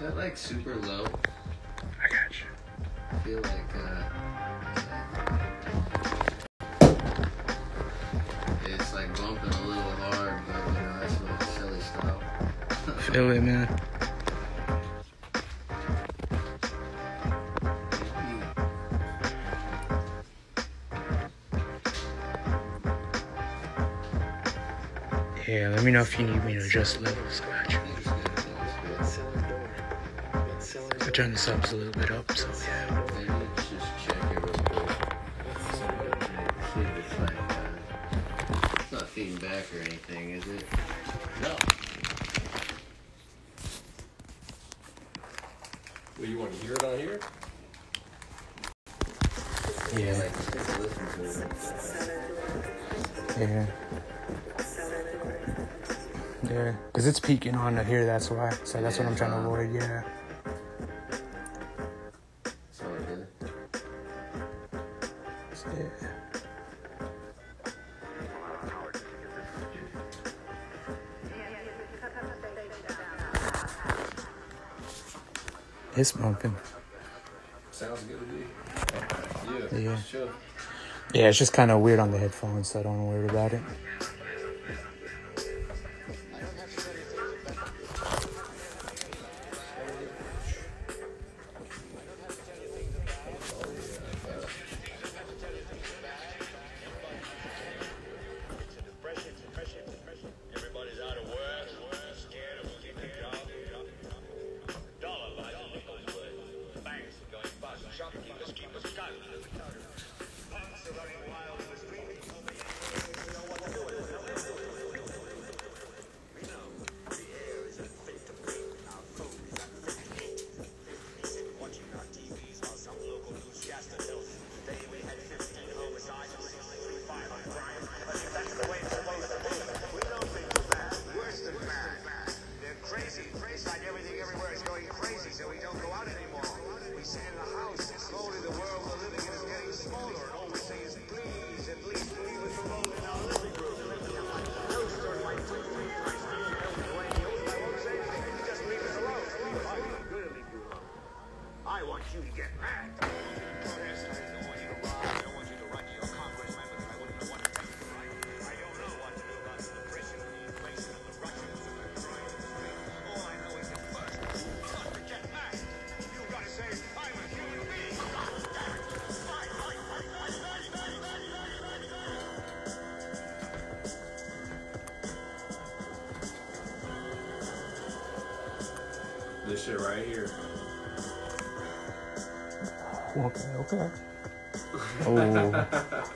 that like super low? I got you. I feel like uh it's like bumping a little hard, but you know that's what silly style. Feel it, man. Yeah, let me know if you need me to adjust levels. I got you. Turn the subs a little bit up, so yeah. Just check it real quick. See if it's like it's not feeding back or anything, is it? No. Well, you want to hear it on here? Yeah, Like just listen to it. yeah. Yeah, because it's peaking on to here, that's why. So that's what I'm trying to avoid, yeah. Yeah. It's bumping. Sounds good to me. Yeah. Yeah. Yeah, it's just kind of weird on the headphones, so I don't worry about it. This shit right here. Okay, okay. Oh,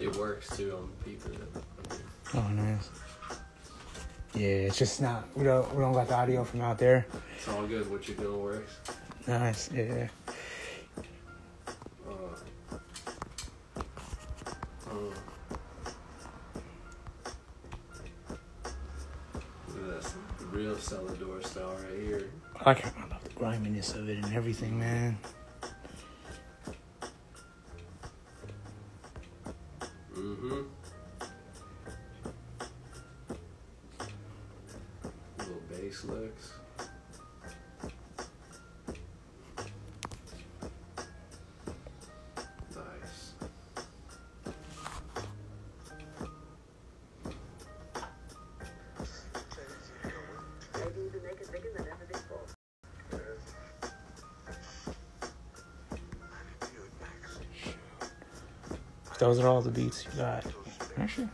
It works too on people oh, nice. Yeah, it's just not. We don't. We don't got the audio from out there. It's all good. What you doing works. Nice. Yeah. Uh, at that. real Celador style right here. I of love the griminess of it and everything, man. Mm-hmm. Those are all the beats you got. Actually,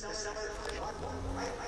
yeah,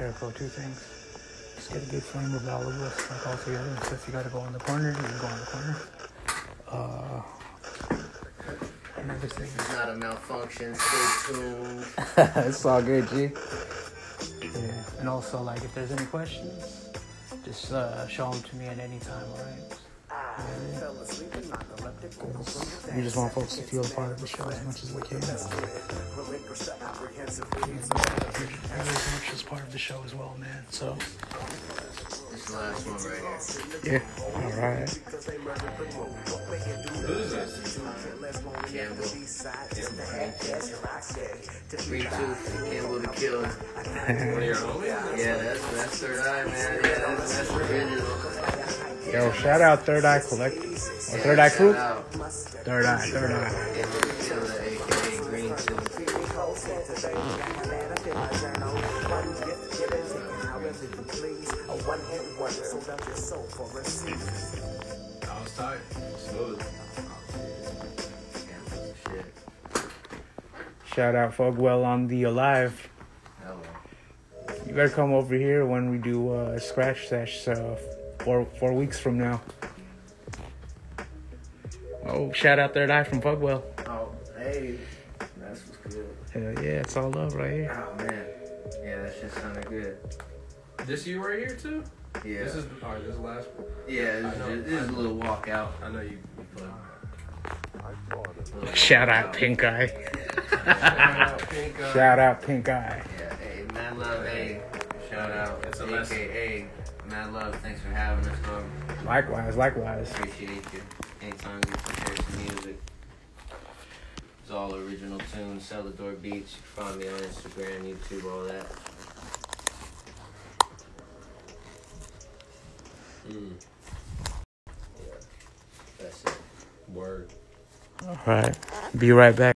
Jericho, two things. Just get a good frame of all of us, like all together. So if you gotta go in the corner, you can go in the corner. Uh, another thing. It's not a malfunction. Stay tuned. it's all good, G. Yeah. And also, like, if there's any questions, just uh, show them to me at any time, alright? We just want folks to feel a part of the show as much as we can. As much as part of the show as well, man. So, This last one right here. yeah. Alright. Who's this? Campbell. Three two. Campbell the killer. One of your homies? Yeah, that's that's third eye, man. Yeah, that's, that's original. Yo, shout out Third Eye Collective. Or Third Eye Crew? Third Eye, Third Eye. Shout out Fogwell on the Alive. You better come over here when we do uh, scratch sesh uh, four four weeks from now. Oh, shout out there live from Fogwell. Oh, hey. That's what's good. Hell yeah, it's all love right here. Oh, man. Yeah, that shit sounded good. This you right here too? Yeah. This is alright. This is the last one. yeah, this, know. is, this is a little walkout. I know you. you play. Little Shout out Pink Eye. Shout out Pink Eye. Shout out Pink Eye. Yeah, hey, Mad Love, hey. Shout out. It's a lesson. AKA Mad Love, thanks for having us, dog. Likewise, likewise. Appreciate you. Anytime you can share some music. It's all original tunes, Celador Beats. You can find me on Instagram, YouTube, all that. Mm, That's it. word. All right, be right back.